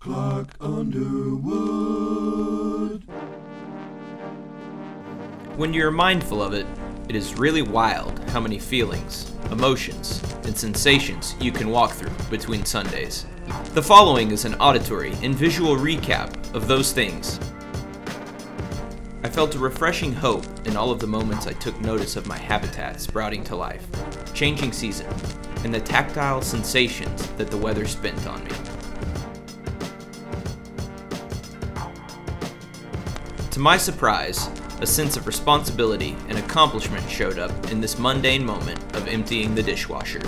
Clark Underwood. When you're mindful of it, it is really wild how many feelings, emotions, and sensations you can walk through between Sundays. The following is an auditory and visual recap of those things. I felt a refreshing hope in all of the moments I took notice of my habitat sprouting to life, changing season, and the tactile sensations that the weather spent on me. To my surprise, a sense of responsibility and accomplishment showed up in this mundane moment of emptying the dishwasher.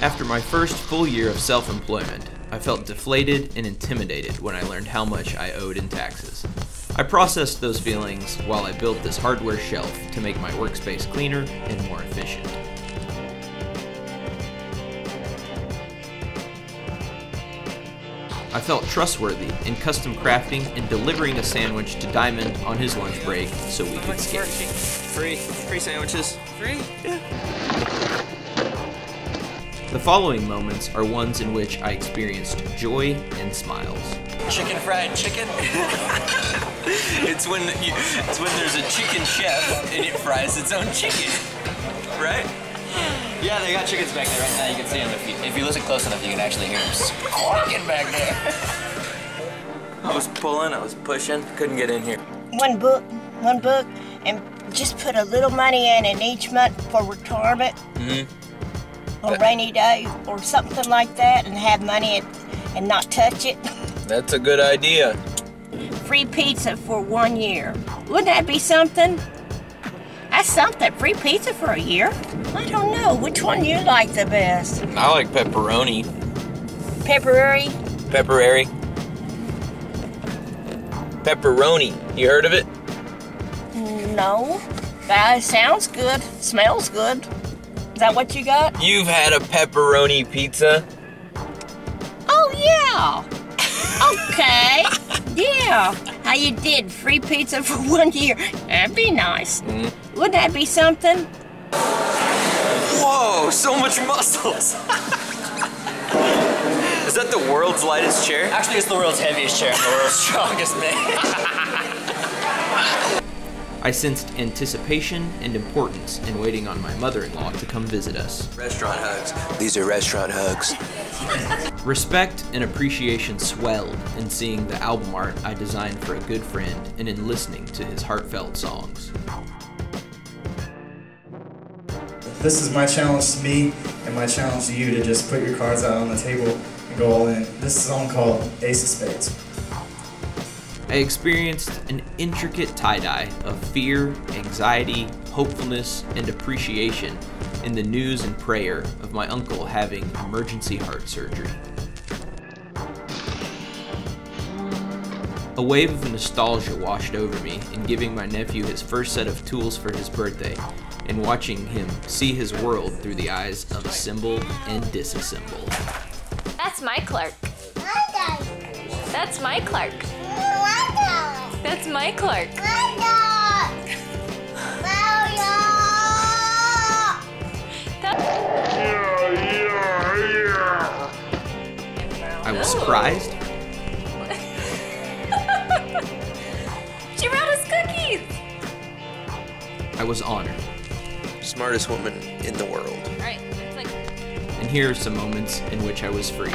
After my first full year of self employment, I felt deflated and intimidated when I learned how much I owed in taxes. I processed those feelings while I built this hardware shelf to make my workspace cleaner and more efficient. I felt trustworthy in custom crafting and delivering a sandwich to Diamond on his lunch break so we could skate. Free, free sandwiches. Free? Yeah. The following moments are ones in which I experienced joy and smiles. Chicken fried chicken. it's when you, it's when there's a chicken chef and it fries its own chicken, right? Yeah, they got chickens back there right now. You can see them. If you, if you listen close enough, you can actually hear them squawking back there. I was pulling, I was pushing, couldn't get in here. one book, one book, and just put a little money in it each month for retirement Mm-hmm. or rainy day or something like that, and have money and, and not touch it. That's a good idea. Free pizza for one year. Wouldn't that be something? That's something. Free pizza for a year? I don't know. Which one you like the best? I like pepperoni. Pepperoni? Pepperari. Pepperoni. You heard of it? No. That sounds good. Smells good. Is that what you got? You've had a pepperoni pizza? Oh yeah. Okay. Yeah. How you did? Free pizza for one year. That'd be nice. Wouldn't that be something? Whoa, so much muscles. Is that the world's lightest chair? Actually, it's the world's heaviest chair and the world's strongest man. I sensed anticipation and importance in waiting on my mother in law to come visit us. Restaurant hugs. These are restaurant hugs. Respect and appreciation swelled in seeing the album art I designed for a good friend and in listening to his heartfelt songs. This is my challenge to me and my challenge to you to just put your cards out on the table and go all in. This song called Ace of Spades. I experienced an intricate tie dye of fear, anxiety, hopefulness, and appreciation in the news and prayer of my uncle having emergency heart surgery. A wave of nostalgia washed over me in giving my nephew his first set of tools for his birthday and watching him see his world through the eyes of assemble and disassemble. That's my Clark. That's my Clark. That's my Clark. I was surprised, She brought us cookies. I was honored, Smartest woman in the world. Right. It's like and here are some moments in which I was free.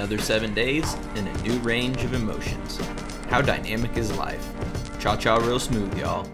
Another seven days and a new range of emotions. How dynamic is life? Cha cha real smooth, y'all.